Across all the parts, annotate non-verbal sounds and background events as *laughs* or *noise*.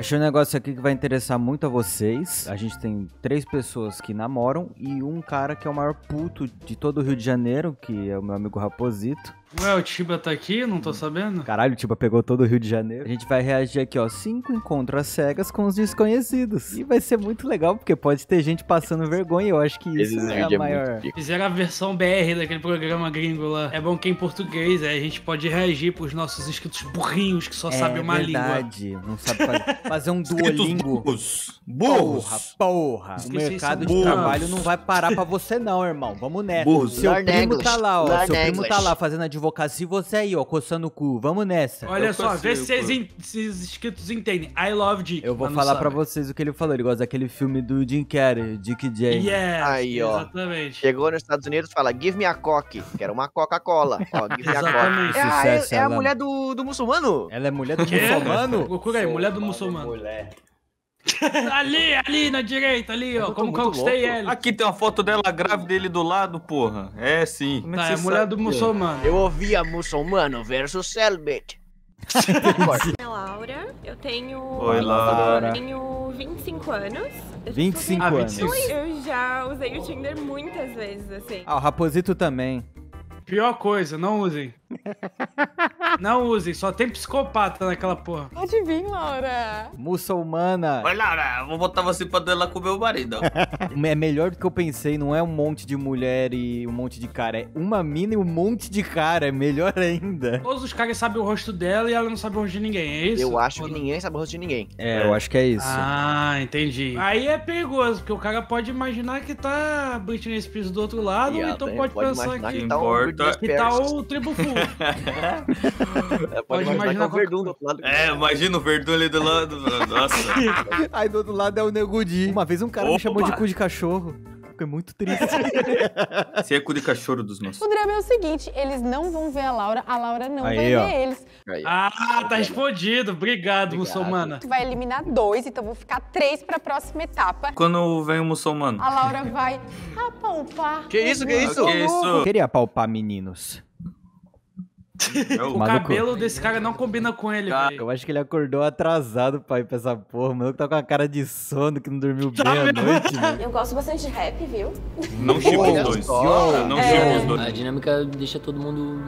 Achei um negócio aqui que vai interessar muito a vocês. A gente tem três pessoas que namoram e um cara que é o maior puto de todo o Rio de Janeiro, que é o meu amigo Raposito. Ué, o Tiba tá aqui? Não tô sabendo. Caralho, o Tiba pegou todo o Rio de Janeiro. A gente vai reagir aqui, ó, cinco encontros cegas com os desconhecidos. E vai ser muito legal, porque pode ter gente passando vergonha. Eu acho que isso Esse é a é maior... pica. Fizeram a versão BR daquele programa gringo lá. É bom que é em português, aí a gente pode reagir pros nossos inscritos burrinhos que só sabem uma língua. É verdade, não sabe fazer, fazer um duolingo. burros. Porra, Burros. porra. O Esqueci mercado isso, de burros. trabalho não vai parar pra você não, irmão. Vamos nessa. Burros. Seu primo English. tá lá, ó. Seu primo tá lá fazendo advocacia e você aí, ó, coçando o cu. Vamos nessa. Olha Eu só, vê se in- os inscritos entendem. I love Dick. Eu vou falar pra sabem. vocês o que ele falou. Ele gosta daquele filme do Jim Carrey, Dick Jane. Yes, Aí, ó. Exatamente. Chegou nos Estados Unidos fala, give me a coque. Quero uma Coca-Cola. Ó, give me a Exatamente. coque. É a, Sucesso, é a mulher do, do muçulmano? Ela é mulher do muçulmano? Procura aí, mulher do muçulmano. Mulher. *laughs* ali, ali na direita, ali, ó. Como conquistei louco. ela. Aqui tem uma foto dela grávida dele do lado, porra. É sim. Como Tá, é a você mulher sabe? do muçulmano. Eu ouvia muçulmano versus Selbit. é Laura, eu tenho. Oi, Laura. Eu tenho 25 anos. Eu já 25 Ah, anos. 25. sou- Eu já usei o Tinder muitas vezes, assim. Ah, o Raposito também. Pior coisa, não usem. *laughs* não usem, só tem psicopata naquela porra. Pode vir, Laura. Muçulmana. Oi, Laura, vou botar você pra duelar com o meu marido. *laughs* É melhor do que eu pensei, não é um monte de mulher e um monte de cara. É uma mina e um monte de cara. É melhor ainda. Todos os caras sabem o rosto dela e ela não sabe o rosto de ninguém, é isso? Eu acho Ou que ninguém sabe o rosto de ninguém. É, eu acho que é isso. Ah, entendi. Aí é perigoso, porque o cara pode imaginar que tá Britney Spears do outro lado, E então também pode, pensar que, que tá o que tá o Tribo Full. *laughs* Ela pode Pode imaginar que é imaginar o Verdun do outro lado. É, imagina o Verdun ali do lado. Nossa. *laughs* Aí do outro lado é o Negudi. Uma vez um cara me Opa! chamou de cu de cachorro. Fiquei muito triste. *laughs* Você é cu de cachorro dos nossos. O drama é o seguinte, eles não vão ver a Laura, a Laura não Aí, vai ó. ver eles. Aí. Ah, tá respondido. Obrigado, muçulmana. Tu vai eliminar dois, então vou ficar três pra próxima etapa. Quando vem o muçulmano. A Laura vai apalpar. Que isso, que isso? Que isso? Eu queria palpar meninos. É O. Maluco. cabelo desse cara não combina com ele, Cara, velho. Eu acho que ele acordou atrasado pra ir pra essa porra. O maluco tá com a cara de sono que não dormiu bem Tá à mesmo? noite, *laughs* mano. Eu gosto bastante de rap, viu? Não chipa Olha os dois. Não É. os A dois. dinâmica deixa todo mundo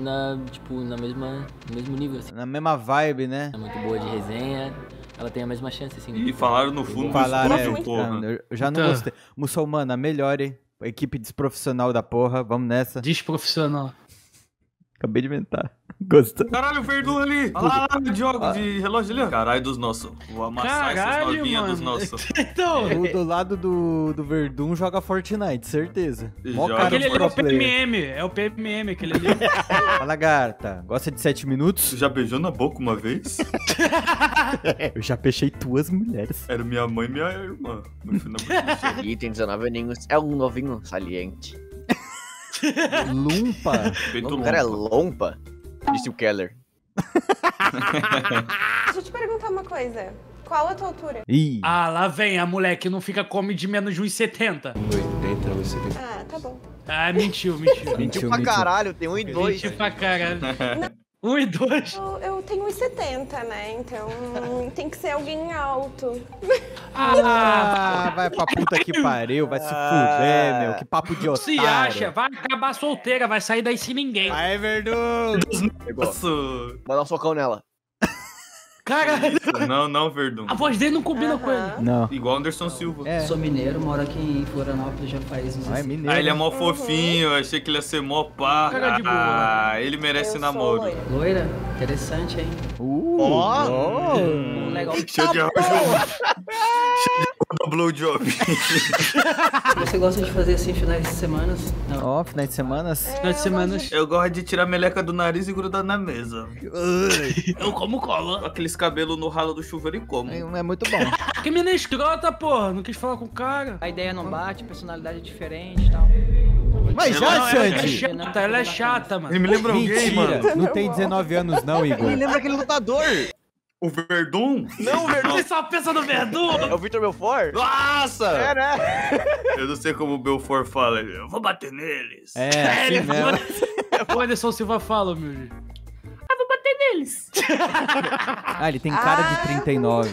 na, tipo, na mesma, no mesmo nível, assim. Na mesma vibe, né? É muito boa de resenha, ela tem a mesma chance, assim. E falaram no fundo do Falar, né? estúdio, porra. Eu já não Então. gostei. Muçulmana, melhore. Equipe desprofissional da porra. Vamos nessa. Desprofissional. Acabei de inventar. *laughs* Gostou? Caralho, o Verdun ali. Olha lá, lá, de jogo, de relógio ali. ó. Caralho dos nossos. Vou amassar essas Caralho, novinhas dos nossos. *laughs* Então, O do lado do, do Verdun joga Fortnite, certeza. Joga. aquele ali é o. PMM. É o PMM, aquele ali. *laughs* Fala, gata. Gosta de 7 minutos? Já beijou na boca uma vez? Eu já peixei duas mulheres. Era minha mãe e minha irmã. No final do E tem 19 aninhos. É um novinho saliente. Lumpa. O nome do cara é. Lompa. Disse o Keller. *laughs* Deixa eu te perguntar uma coisa. Qual a tua altura? Ih. Ah, lá vem a mulher que não fica come de menos de 1,70. Ah, tá bom. Ah, mentiu, mentiu. Mentiu pra caralho, tem um e dois. mentiu pra caralho. Um e dois. Eu, eu tenho 1,70, né? Então *laughs* tem que ser alguém alto. Ah, *laughs* vai pra puta que pariu. Vai se fuder, meu. Que papo de otário. Se acha, vai acabar solteira, vai sair daí sem ninguém. Vai, Verdun. Pegou. Nossa. Manda um socão nela. Caralho, *laughs* Não, não, Verdun. a voz dele não combina com ele. Não. Igual Anderson Silva. É. Sou mineiro, moro aqui em Florianópolis já faz uns Vai, assim. mineiro. Ah, ele é mó fofinho, eu achei que ele ia ser mó pá. Cara de boa. Ah, ele merece eu namoro. Loira. Loira, interessante, hein? Uh, Ó. ó. Um legal. Cheio de arroz. Cheio *laughs* de blowjob. *laughs* Você gosta de fazer assim finais de semana? Ó, finais de semana. Final de semana. Eu gosto de tirar a meleca do nariz e grudar na mesa. *laughs* Eu como cola. Aqueles cabelos no ralo do chuveiro e como. É, é muito bom. *laughs* Que mina escrota, porra. Não quis falar com o cara. A ideia não bate, personalidade é diferente e tal. Mas já, não, ela é chata, ela é chata, mano. Ele me lembra alguém, Mentira. mano. Não tem 19 anos, não, Igor. Ele lembra aquele lutador. O Verdun? Não, Verdun. Você só pensa no Verdun? É o Victor Belfort? Nossa! É, né? Eu não sei como o Belfort fala. Eu vou bater neles. É, assim ele mesmo. *laughs* O Anderson Silva fala, meu. eles. Ah, ele tem cara de Ah. 39.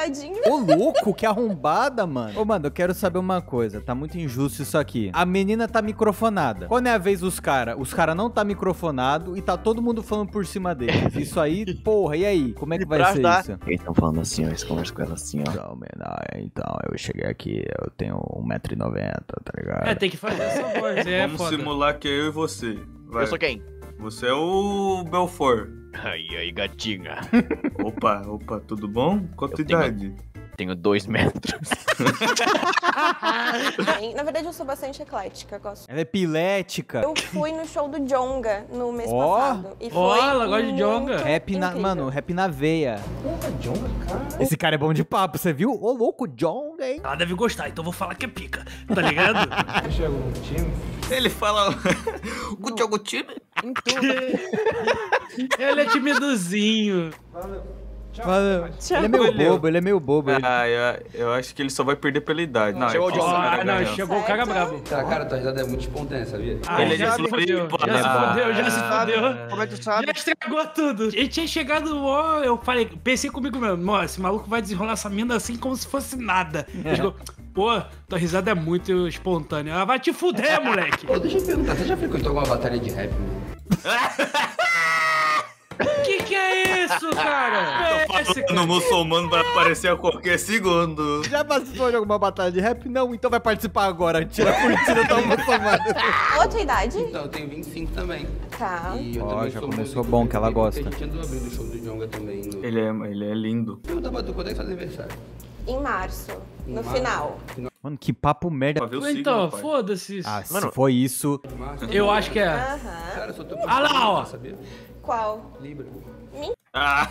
Acabadinho. Ô, louco, que arrombada, mano. Ô, mano, eu quero saber uma coisa. Tá muito injusto isso aqui. A menina tá microfonada. Quando é a vez dos caras, os caras não tá microfonado e tá todo mundo falando por cima deles. Isso aí, *laughs* porra, e aí? Como é que E vai ser isso? Eles estão falando assim, ó. Eles conversam com ela assim, ó. Então, menor, então, eu cheguei aqui, eu tenho 1,90m, tá ligado? É, tem que fazer essa voz, *laughs* é Vamos foda. simular que é eu e você. Vai. Eu sou quem? Você é o Belfort. Ai, ai, gatinha. *laughs* Opa, opa, tudo bom? Eu tenho- idade? Tenho dois metros. *laughs* Na verdade, eu sou bastante eclética. Gosto. Ela é epilética. Eu fui no show do Jonga no mês Ó. passado. E Ó, foi ela gosta de muito Djonga. Rap na, incrível. mano, rap na veia. Esse cara é bom de papo, você viu? Ô, louco, John, hein? Ela deve gostar, então eu vou falar que é pica, tá ligado? *laughs* Ele fala. *laughs* o jogo time? Ele é timidozinho. Valeu. Ele é meio Valeu. bobo, ele é meio bobo. ele- Ah, eu, eu acho que ele só vai perder pela idade. Não, Chegou é Ah, não, chegou o cara brabo. Tá, cara, tua risada é muito espontânea, sabia? Ah, Ele é já se fudeu, Floripa. já se fudeu, já se Ah, fudeu. Como é que tu Já sabe? estragou tudo. Ele tinha chegado, ó, eu falei, pensei comigo mesmo, ó, esse maluco vai desenrolar essa mina assim como se fosse nada. Ele chegou, pô, tua risada é muito espontânea. Ela vai te fuder, moleque. Ô, deixa eu perguntar, você já frequentou alguma batalha de rap, mano? *laughs* É isso, cara? Tô Esse falando muçulmano vai aparecer a qualquer segundo. Já participou de alguma batalha de rap? Não, então vai participar agora. Tira a curtida da muçulmana. *laughs* Outra idade? Então, eu tenho 25 também. Tá. E eu Ó, também já começou bom, que ela gosta. A gente andou abrindo o show do Jonga também. No... Ele é, ele é lindo. Pergunta pra tu, quando é que faz aniversário? Em março. No Março? final. Mano, que papo merda. Pra Então, foda-se isso. Ah, se foi isso. Eu acho que é. Aham. Cara, eu Ah lá, ó. Qual? Libra. Ah,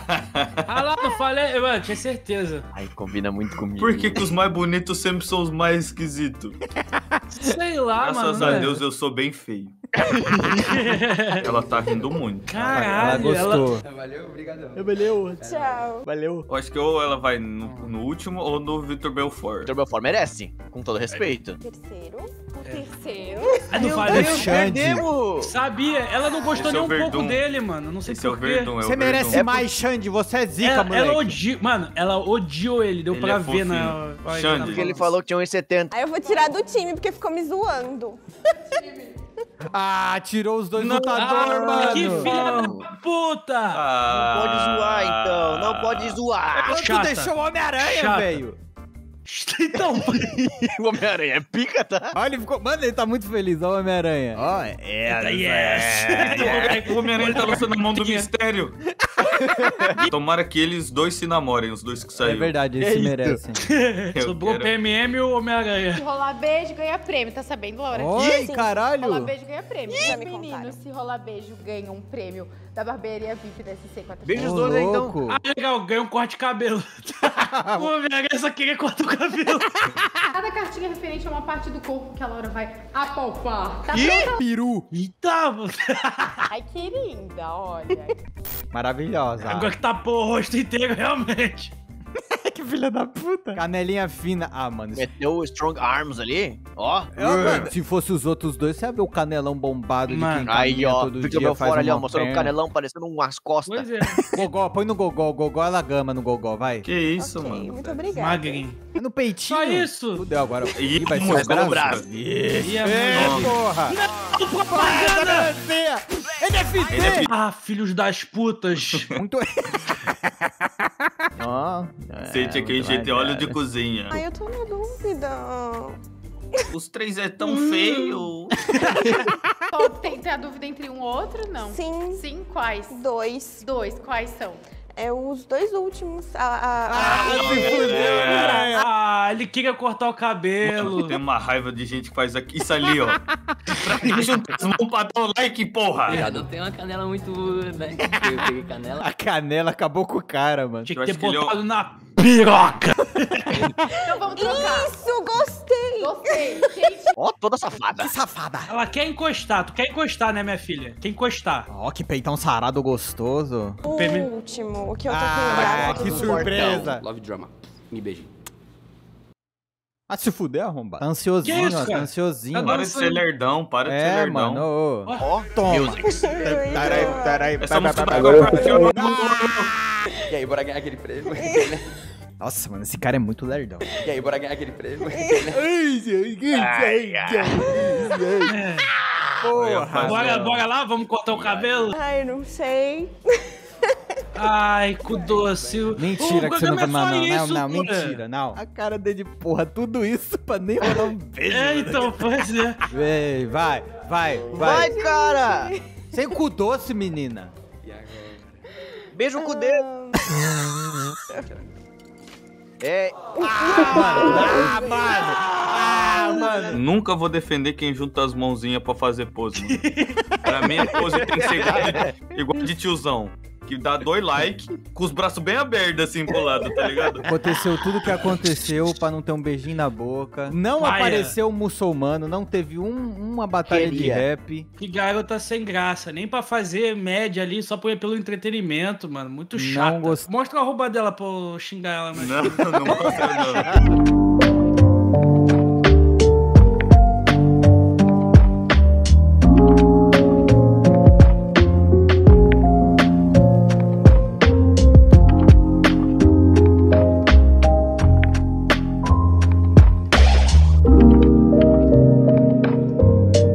Ah lá, não falei, eu tinha certeza. Ai, combina muito comigo. por que, que os mais bonitos sempre são os mais esquisitos? Sei lá, Graças mano. a né? Deus eu sou bem feio. *laughs* Ela tá rindo muito. Ela Caralho, ela... gostou. Valeu, obrigadão. Valeu. Tchau. Valeu. Eu acho que ou ela vai no, no último ou no Victor Belfort. Vitor Belfort merece, com todo respeito. Terceiro. O terceiro. Ah, não Deus, Xande. Sabia! Ela não gostou Esse é nem um pouco Verdun. dele, mano. Não sei Esse é o porquê. Verdun, é Você o merece Verdun. mais, Xande. Você é zica, Ela, moleque. ela odiou, mano, ela odiou ele, deu Ele pra é ver na. vai, Xande. Porque ele falou que tinha 1,70. Aí eu vou tirar do time porque ficou me zoando. Ah, tirou os dois lutadores, Ah, mano. que filha da puta! Ah, Não pode zoar, então. Não pode zoar. Tu Chata. deixou o Homem-Aranha, velho. *laughs* Então, O Homem-Aranha é pica, tá? Olha, ele ficou... Mano, ele tá muito feliz, ó o Homem-Aranha. Ó, é, yes! O Homem-Aranha tá lançando a mão do *laughs* mistério. *laughs* Tomara que eles dois se namorem, os dois que É saíram. verdade, eles se merecem. Sobrou PMM e o Homem-Aranha. Se rolar beijo, ganha prêmio. Tá sabendo, Laura? Oi, Sim. caralho. Rolar beijo ganha prêmio. Já Os me contaram. se rolar beijo, ganham um prêmio da barbearia VIP da SC 4 Beijo os dois aí, então. Ah, legal, ganha um corte de cabelo. *laughs* o Homem-Aranha só queria cortar o cabelo. *laughs* Cada cartinha é referente a uma parte do corpo que a Laura vai apalpar. Tá pronta? Peru. Eita, mano. *laughs* Ai, que linda, olha. Maravilhosa. Agora que tapou o rosto inteiro, realmente. Filha da puta. Canelinha fina. Ah, mano. Isso... Meteu o Strong Arms ali. Ó. É, mano, se fosse os outros dois, você ia ver o canelão bombado de Mano. quem Aí, ó. todo Victor dia, Belfort ali, ó. Mostrando o canelão parecendo umas costas. Pois é. *laughs* Gogó, põe no gogó. Gogó ela gama no gogó, vai. Que isso, ok, mano. muito obrigada. Magrinho. É no peitinho. Só isso. Fudeu agora. Ih, Ih, vai ser o braço. braço. A É, porra. Propaganda! NFT. Ah, filhos das putas. Muito... *laughs* Ó. Sente aqui, gente, óleo de cozinha. Ai, eu tô na dúvida. Os três é tão feio. Só *laughs* tem, tem a dúvida entre um ou outro? Não. Sim, Sim, quais? dois. Dois, quais são? É os dois últimos. A, a- a- Ah, se fudeu, Homem-Aranha. Ah, ele queria cortar o cabelo. Tem uma raiva de gente que faz aqui, isso ali, ó. *laughs* Pra juntar as mãos pra dar o like, porra. Eu não tenho uma canela muito, né? Eu peguei canela. A canela acabou com o cara, mano. Tinha Eu que ter que ele é botado na piroca. Então vamos trocar. Isso, gostei! Gostei. Ó, toda safada. safada. Ela quer encostar. Tu quer encostar, né, minha filha? Quer encostar. Ó, que peitão sarado gostoso. O Peme- último, o que eu tô Ah, com que surpresa. Love drama. Me beije. Ah, se fuder, arromba. Tá ansiosinho, Que isso, ó. Ansiosinho. Tá Para de ser lerdão, para de ser É, lerdão. mano. Ó, Toma. Peraí, peraí. Essa música Agora eu- Agora E aí, bora ganhar aquele prêmio? *laughs* *laughs* Nossa, mano, esse cara é muito lerdão. E aí, bora ganhar aquele prêmio? Porra. Bora, bora lá, vamos cortar o cabelo? Ai, não sei. Ai, cu doce. O Mentira que você não vai. é não, não, não, mentira, não. A cara dele, porra, tudo isso pra nem rolar um beijo. É, então, pois é. Ei, vai, vai, Vai, vai. cara! Sem cu doce, menina. Beijo com o dedo. *laughs* É, Ah, mano. Ah, mano. Nunca vou defender quem junta as mãozinhas pra fazer pose, mano. pra mim, a pose tem que ser igual de, *laughs* igual de tiozão. Que dá dois likes, com os braços bem abertos, assim, pro lado, tá ligado? Aconteceu tudo o que aconteceu pra não ter um beijinho na boca. Não Maia. apareceu um muçulmano, não teve um- uma batalha de Queria. rap. Que garota sem graça. Nem pra fazer média ali, só por- pelo entretenimento, mano. Muito Não chato. gostei. Mostra a roupa dela pra eu xingar ela. Mas... Não, *laughs* não mostra, não.